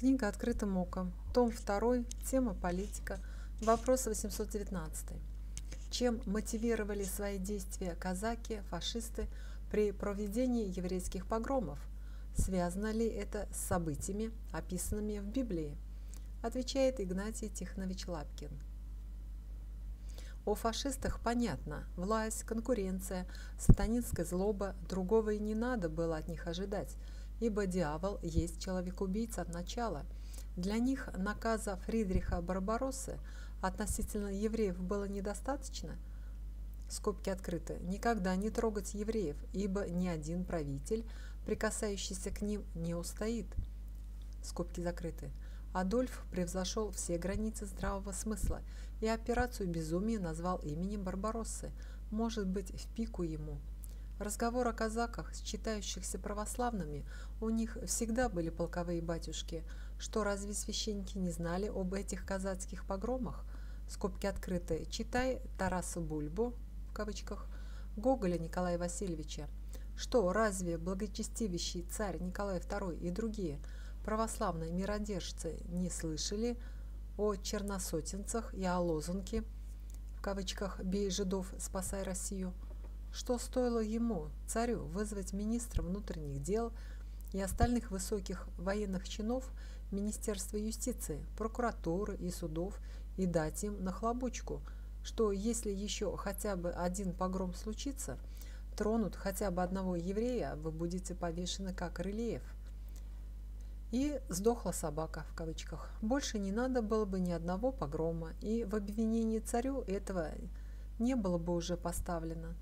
Книга «Открытым оком», том 2, тема «Политика», вопрос 819. Чем мотивировали свои действия казаки, фашисты при проведении еврейских погромов? Связано ли это с событиями, описанными в Библии? Отвечает Игнатий Тихонович Лапкин. О фашистах понятно. Власть, конкуренция, сатанинская злоба, другого и не надо было от них ожидать – ибо дьявол есть человек-убийца от начала. Для них наказа Фридриха Барбароссы относительно евреев было недостаточно. Скобки открыты. Никогда не трогать евреев, ибо ни один правитель, прикасающийся к ним, не устоит. Скобки закрыты. Адольф превзошел все границы здравого смысла и операцию безумия назвал именем Барбароссы, может быть, в пику ему – Разговор о казаках, считающихся православными, у них всегда были полковые батюшки. Что, разве священники не знали об этих казацких погромах? Скобки открыты. Читай Тараса Бульбу, в кавычках, Гоголя Николая Васильевича. Что, разве благочестивейший царь Николай II и другие православные миродержцы не слышали о черносотенцах и о лозунге, в кавычках, «Бей жидов, спасай Россию»? Что стоило ему, царю, вызвать министра внутренних дел и остальных высоких военных чинов Министерства юстиции, прокуратуры и судов и дать им нахлобучку, что если еще хотя бы один погром случится, тронут хотя бы одного еврея, вы будете повешены как Рылеев. И «сдохла собака» в кавычках. Больше не надо было бы ни одного погрома, и в обвинении царю этого не было бы уже поставлено.